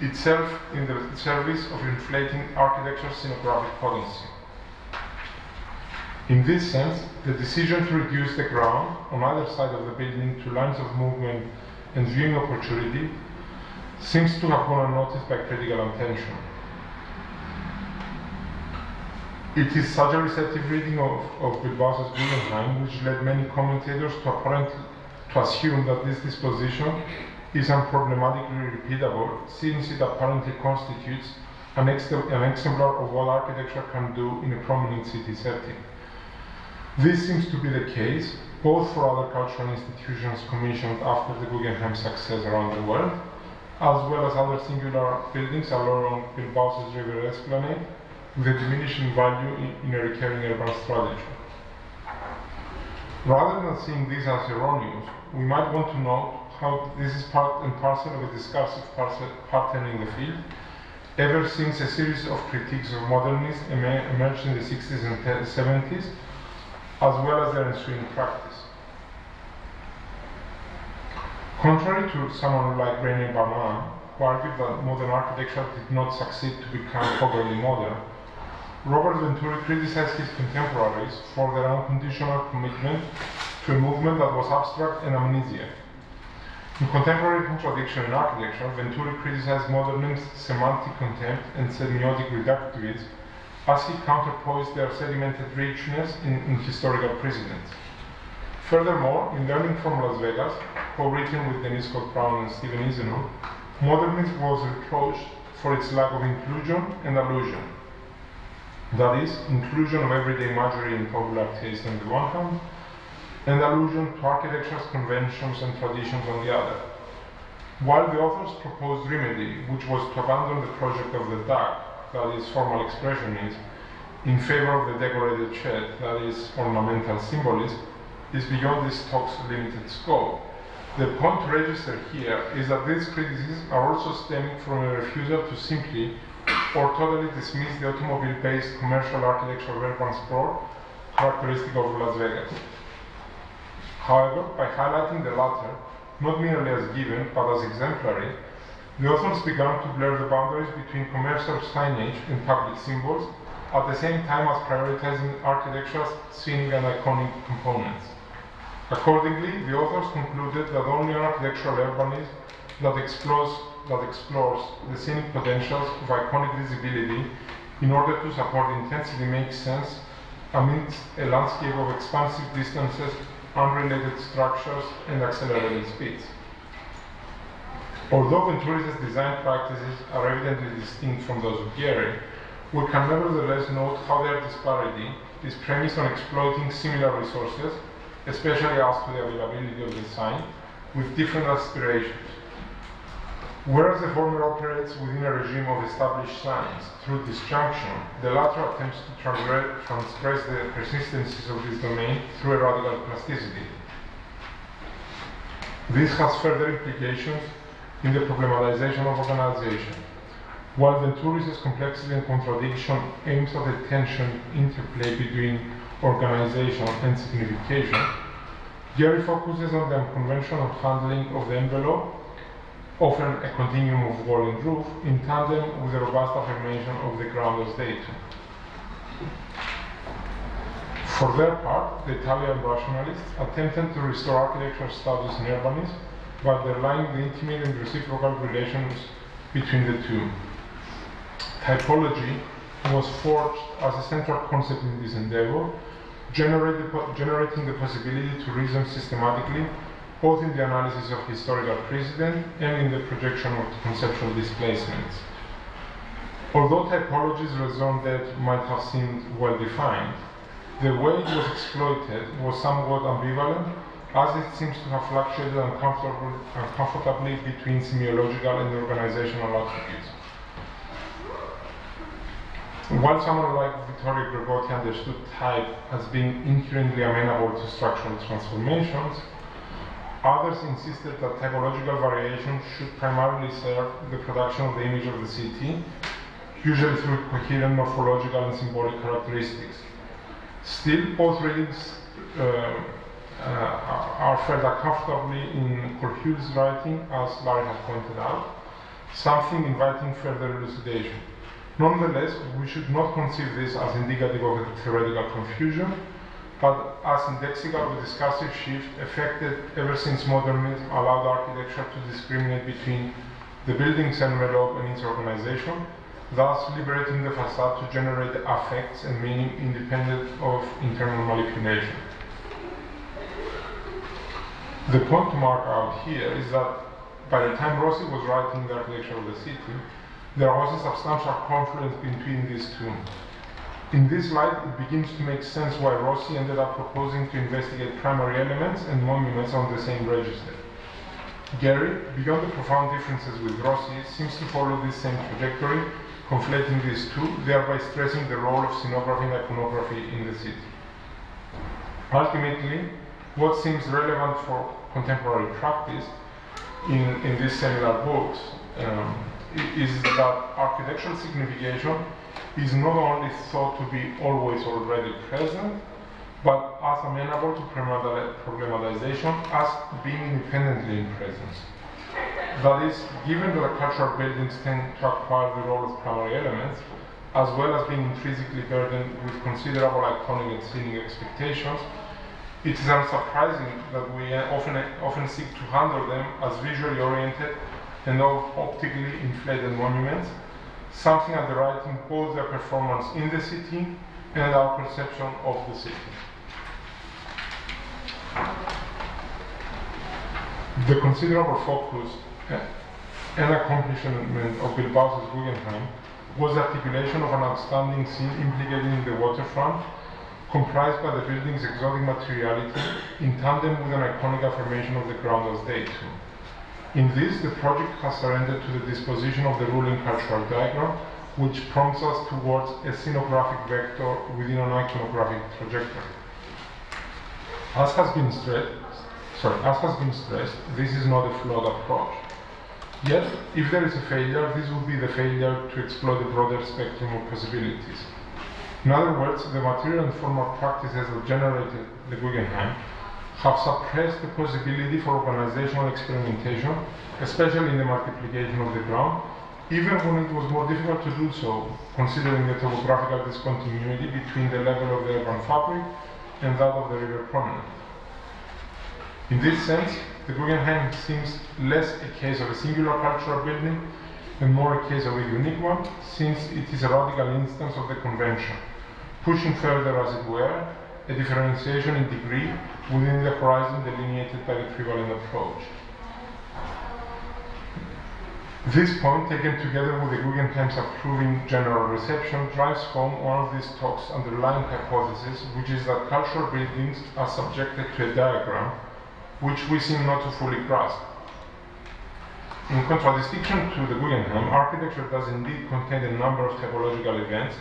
itself in the service of inflating architecture's scenographic potency. In this sense, the decision to reduce the ground on either side of the building to lines of movement and viewing opportunity seems to have gone unnoticed by critical attention. It is such a receptive reading of, of Bilbao's Guggenheim which led many commentators to apparently to assume that this disposition is unproblematically repeatable since it apparently constitutes an, an exemplar of what architecture can do in a prominent city setting. This seems to be the case both for other cultural institutions commissioned after the Guggenheim success around the world, as well as other singular buildings along Bilbao's river esplanade, with a diminishing value in, in a recurring urban strategy. Rather than seeing this as erroneous, we might want to note how this is part and parcel of a discursive pattern in the field, ever since a series of critiques of modernism emerged in the 60s and 70s as well as their ensuing practice. Contrary to someone like Reyner Banham, who argued that modern architecture did not succeed to become overly modern, Robert Venturi criticized his contemporaries for their unconditional commitment to a movement that was abstract and amnesia. In contemporary contradiction in architecture, Venturi criticized modernism's semantic contempt and semiotic reductivism as he counterpoised their sedimented richness in, in historical precedents. Furthermore, in Learning from Las Vegas, co-written with Denise Scott Brown and Steven Izenour, modernism was reproached for its lack of inclusion and allusion. That is, inclusion of everyday imagery and popular taste on the one hand, and allusion to architecture's conventions and traditions on the other. While the authors proposed remedy, which was to abandon the project of the duck that is formal expressionism, in favor of the decorated shed, that is ornamental symbolism, is beyond this talk's limited scope. The point to register here is that these criticisms are also stemming from a refusal to simply or totally dismiss the automobile-based commercial architecture of urban sprawl characteristic of Las Vegas. However, by highlighting the latter, not merely as given, but as exemplary, the authors began to blur the boundaries between commercial signage and public symbols, at the same time as prioritizing architecture's scenic and iconic components. Accordingly, the authors concluded that only an architectural urbanism that explores, that explores the scenic potentials of iconic visibility in order to support intensity makes sense amidst a landscape of expansive distances, unrelated structures, and accelerated speeds. Although Venturi's design practices are evidently distinct from those of Gehry, we can nevertheless note how their disparity is premised on exploiting similar resources, especially as to the availability of design, with different aspirations. Whereas the former operates within a regime of established science through disjunction, the latter attempts to transgress the persistencies of this domain through a radical plasticity. This has further implications in the problematization of organization. while Venturi's complexity and contradiction aims at a tension interplay between organization and signification, Gehry focuses on the unconventional handling of the envelope, often a continuum of wall and roof, in tandem with a robust affirmation of the ground as datum. For their part, the Italian rationalists attempted to restore architectural status in urbanism by underlying the intimate and reciprocal relations between the two. Typology was forged as a central concept in this endeavor, generating the possibility to reason systematically both in the analysis of historical precedent and in the projection of conceptual displacements. Although typology's raison d'être might have seemed well defined, the way it was exploited was somewhat ambivalent, as it seems to have fluctuated uncomfortably between semiological and organizational attributes. While someone like Vittorio Gregotti understood type as being inherently amenable to structural transformations, others insisted that typological variation should primarily serve the production of the image of the city, usually through coherent morphological and symbolic characteristics. Still, both readings uh, uh, are felt uncomfortably in Colquhoun's writing, as Larry has pointed out, something inviting further elucidation. Nonetheless, we should not conceive this as indicative of a theoretical confusion, but as indexical of a discursive shift effected ever since modernism allowed architecture to discriminate between the building's envelope and its organization, thus liberating the facade to generate affects and meaning independent of internal manipulation. The point to mark out here is that by the time Rossi was writing the architecture of the city, there was a substantial confluence between these two. In this light, it begins to make sense why Rossi ended up proposing to investigate primary elements and monuments on the same register. Gehry, beyond the profound differences with Rossi, seems to follow this same trajectory conflating these two, thereby stressing the role of scenography and iconography in the city. Ultimately, what seems relevant for contemporary practice in, in these seminar books um, is that architectural signification is not only thought to be always already present, but as amenable to problematization as being independently in presence. That is, given that cultural buildings tend to acquire the role of primary elements, as well as being intrinsically burdened with considerable iconic and scenic expectations, it is unsurprising that we often, often seek to handle them as visually oriented and optically inflated monuments, something underwriting both their performance in the city and our perception of the city. The considerable focus and accomplishment of Bilbao's Guggenheim was the articulation of an outstanding scene implicating in the waterfront, comprised by the building's exotic materiality in tandem with an iconic affirmation of the ground as datum. In this, the project has surrendered to the disposition of the ruling cultural diagram, which prompts us towards a scenographic vector within an iconographic trajectory. As has been stressed, sorry, as has been stressed, this is not a flawed approach. Yet, if there is a failure, this would be the failure to explore the broader spectrum of possibilities. In other words, the material and formal practices that generated the Guggenheim have suppressed the possibility for organizational experimentation, especially in the multiplication of the ground, even when it was more difficult to do so, considering the topographical discontinuity between the level of the urban fabric and that of the river promenade. In this sense, the Guggenheim seems less a case of a singular cultural building and more a case of a unique one, since it is a radical instance of the convention, pushing further, as it were, a differentiation in degree within the horizon delineated by the prevalent approach. This point, taken together with the Guggenheim's approving general reception, drives home one of these talk's underlying hypothesis, which is that cultural buildings are subjected to a diagram which we seem not to fully grasp. In contradistinction to the Guggenheim, architecture does indeed contain a number of typological events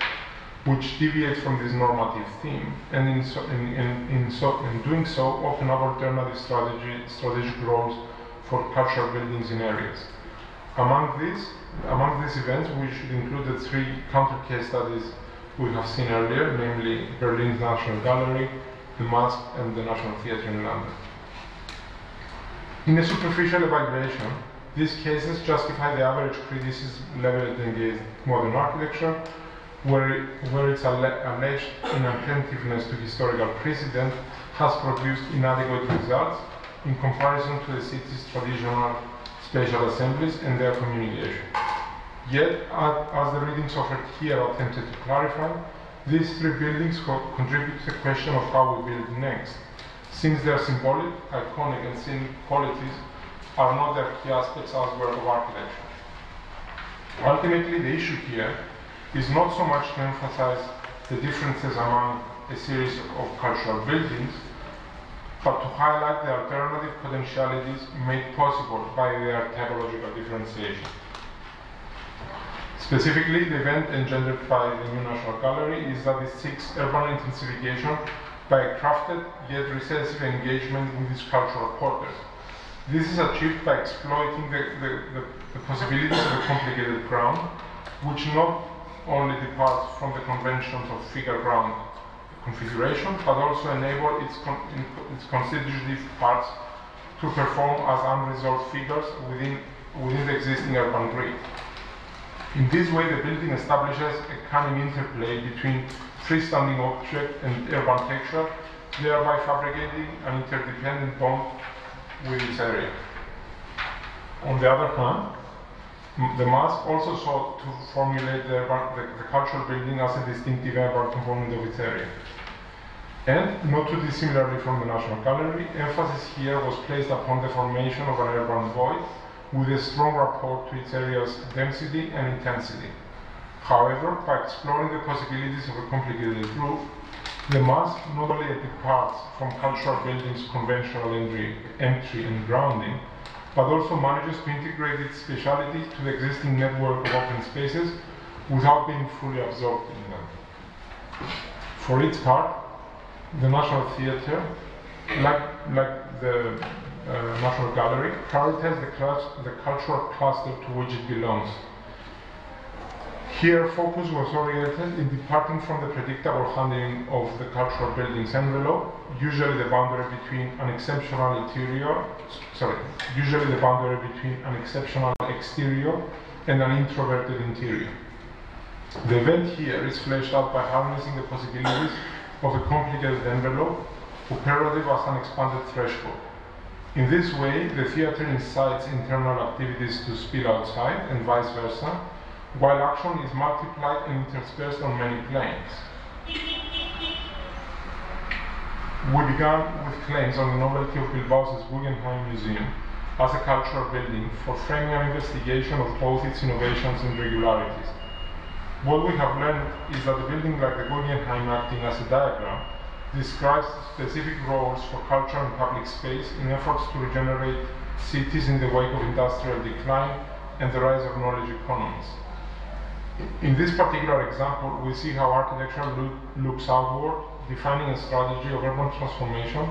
which deviate from this normative theme, and in, so, in, in, in, so, in doing so often have alternative strategy, strategic roles for cultural buildings in areas. Among these, among these events, we should include the three counter case studies we have seen earlier, namely Berlin's National Gallery, the MASP, and the National Theatre in London. In a superficial evaluation, these cases justify the average criticism leveled against modern architecture, where, where its alleged inattentiveness to historical precedent has produced inadequate results in comparison to the city's traditional spatial assemblies and their communication. Yet, as the readings offered here attempted to clarify, these three buildings co contribute to the question of how we build next, since their symbolic, iconic, and scenic qualities are not their key aspects as work of architecture. Ultimately, the issue here is not so much to emphasize the differences among a series of cultural buildings, but to highlight the alternative potentialities made possible by their typological differentiation. Specifically, the event engendered by the new National Gallery is that it seeks urban intensification by a crafted yet recessive engagement with its cultural quarters. This is achieved by exploiting the, the, the, the possibilities of a complicated ground, which not only departs from the conventions of figure ground configuration, but also enable its, con its constitutive parts to perform as unresolved figures within, within the existing urban grid. In this way, the building establishes a cunning interplay between freestanding object and urban texture, thereby fabricating an interdependent bond with its area. On the other hand, the MASP also sought to formulate the, the, the cultural building as a distinctive urban component of its area. And, not too dissimilarly from the National Gallery, emphasis here was placed upon the formation of an urban void with a strong rapport to its area's density and intensity. However, by exploring the possibilities of a complicated roof, the MASP not only departs from cultural buildings' conventional entry and grounding, but also manages to integrate its speciality to the existing network of open spaces without being fully absorbed in them. For its part, the National Theatre, like, like the uh, National Gallery, prioritizes the, the cultural cluster to which it belongs. Here, focus was oriented in departing from the predictable handling of the cultural building's envelope, usually the boundary between an exceptional interior, sorry, usually the boundary between an exceptional exterior and an introverted interior. The event here is fleshed out by harnessing the possibilities of a complicated envelope operative as an expanded threshold. In this way, the theater incites internal activities to spill outside and vice versa, while action is multiplied and interspersed on many planes. We began with claims on the novelty of Bilbao's Guggenheim Museum as a cultural building for framing an investigation of both its innovations and regularities. What we have learned is that a building like the Guggenheim acting as a diagram describes specific roles for culture and public space in efforts to regenerate cities in the wake of industrial decline and the rise of knowledge economies. In this particular example, we see how architecture look, looks outward, defining a strategy of urban transformation,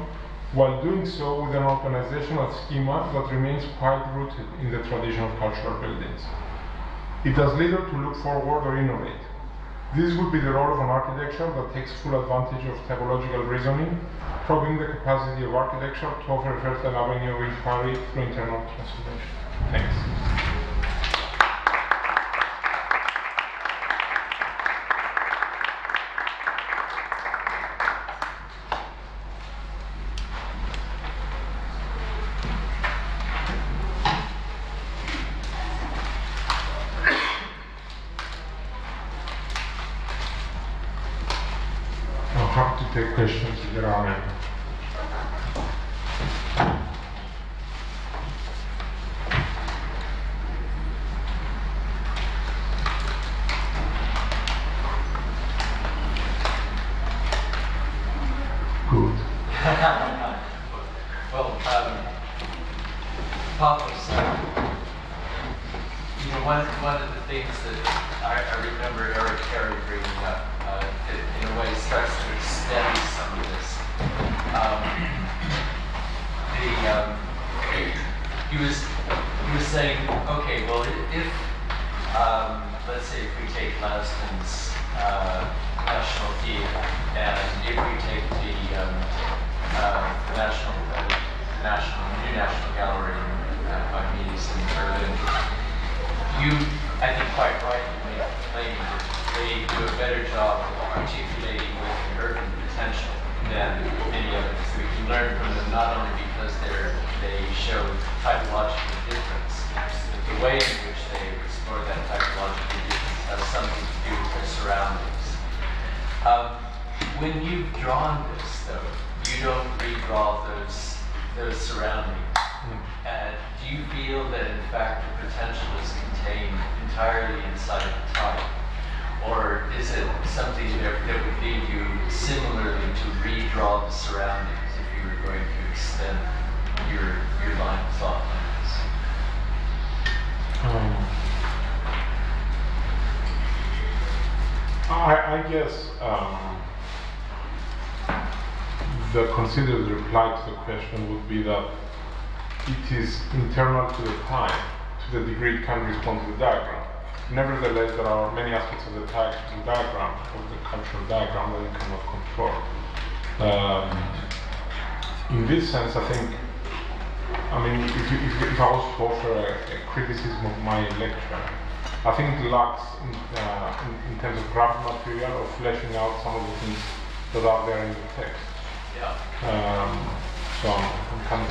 while doing so with an organizational schema that remains quite rooted in the tradition of cultural buildings. It does little to look forward or innovate. This would be the role of an architecture that takes full advantage of typological reasoning, probing the capacity of architecture to offer a fertile avenue of inquiry through internal transformation. Thanks. take questions if there are any. Good. well, um, Pavlos, uh, you know, one, one of the things that I, I remember Eric Carey bringing up, uh, in a way starts to extend some of this. Um, the, um, he was, he was saying, okay, well, i- if, um, let's say if we take Lasdun's uh, National Theatre, and if we take the um, uh, National, uh, National, New National Gallery uh, Archimedes in Berlin, you, I think quite rightly made the claim that they do a better job of articulating with urban potential than many others. We can learn from them not only because they're, they show typological difference, but the way in which they explore that typological difference has something to do with their surroundings. Um, when you've drawn this, though, you don't redraw those those surroundings. Uh, do you feel that in fact the potential is contained entirely inside the type? Or is it something that, that would lead you similarly to redraw the surroundings if you were going to extend your, your line of thought? Um, I, I guess um, the considered reply to the question would be that it is internal to the time, to the degree it can respond to the diagram. Nevertheless, there are many aspects of the the diagram, of the cultural diagram, that you cannot control. Um, in this sense, I think I mean, if, if, if I was to offer a, a criticism of my lecture, I think it lacks in, uh, in, in terms of graphic material or fleshing out some of the things that are there in the text. Yeah. Um, so I'm, I'm kind of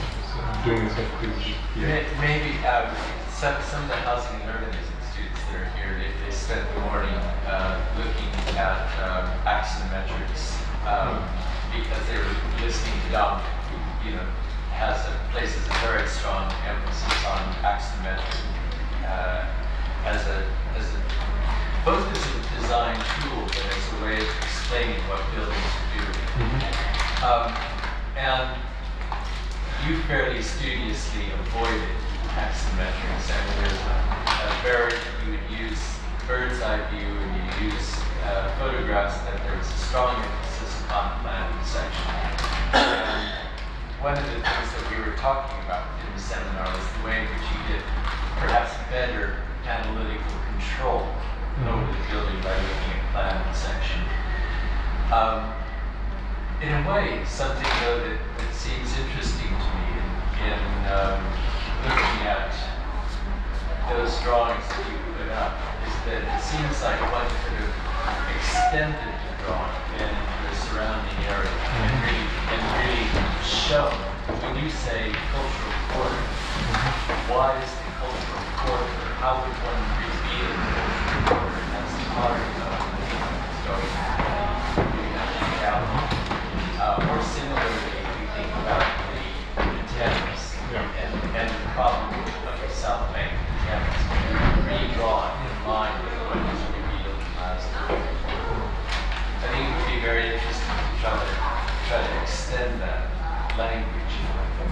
doing this as criticism here. May- Maybe um, some, some of the housing and urbanism students that are here, they, they spent the morning uh, looking at um, axonometrics um, because they were listening to Dom, you know, has a, places a very strong emphasis on axonometry uh, as a, as a, both as a design tool, but as a way of explaining what buildings do. Um, and you fairly studiously avoided axonometrics. and there's a, a very, you would use bird's eye view and you use uh, photographs that there was a strong emphasis upon plan section. One of the things that we were talking about in the seminar was the way in which you get perhaps better analytical control over the building by looking at plan section. Um, in a way, something though that, that seems interesting to me in, in um, looking at those drawings that you put up is that it seems like one could have extended the drawing into the surrounding area and really, and really shown. When you say cultural quarter, why is the cultural quarter? How would one reveal the cultural quarter as part of the story? Uh, or similarly, if we think about the, the Thames Yeah. and, and the problem of the South Bank of the Thames, redrawn in line with what was revealed last week. I think it would be very interesting to try to try to extend that language.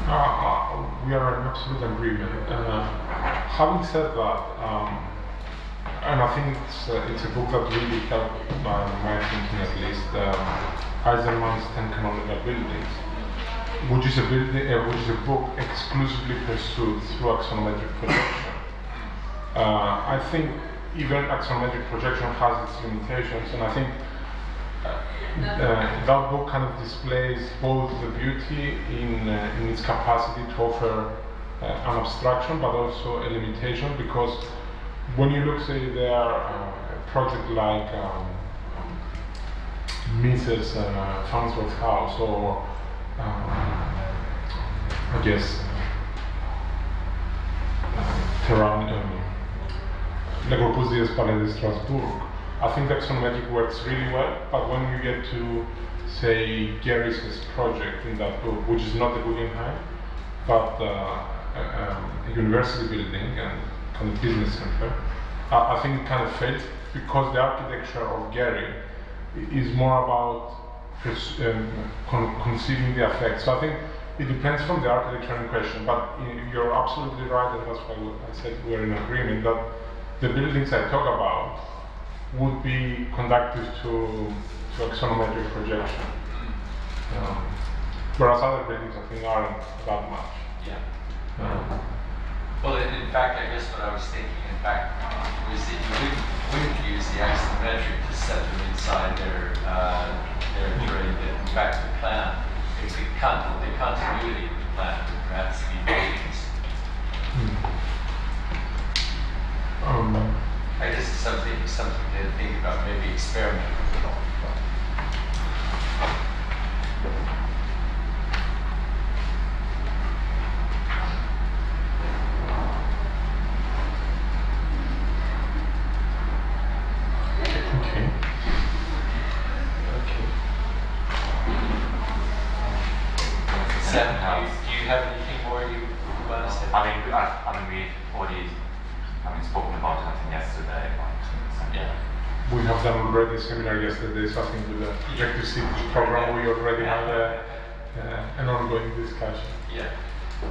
Uh, we are in absolute agreement. Uh, having said that, um, and I think it's, uh, it's a book that really helped my, my thinking at least, um, Eisenman's Ten Canonical Buildings, which is a building, uh, which is a book exclusively pursued through axonometric projection. Uh, I think even axonometric projection has its limitations, and I think uh, that book kind of displays both the beauty in, uh, in its capacity to offer uh, an abstraction but also a limitation because when you look say there uh, a project like um, Mies's Uh, Farnsworth House or um, I guess Terragni, um, Le Corbusier Palais de Strasbourg. I think axonometric works really well, but when you get to, say, Gehry's project in that book, which is not the Guggenheim, but uh, a, um, a university building and kind of business center, I, I think it kind of fails because the architecture of Gary is more about um, con- conceiving the effect. So I think it depends from the architecture in question, but you're absolutely right, and that's why I said we're in agreement that the buildings I talk about would be conductive to, to axonometric projection. Um, whereas other buildings I think aren't that much. Yeah. Um, Well, in, fact, I guess what I was thinking, in fact, was that you wouldn't, wouldn't use the axonometric to set them inside their, uh, their trade, that in fact the plan, it's the con, the continuity of the plan would perhaps be based. Um, I guess it's something, something to think about, maybe experiment with. have done already a seminar yesterday, something with the Objective City program. We already had a, uh, an ongoing discussion. Yeah.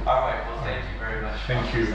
All right. Well, thank you very much. Thank you.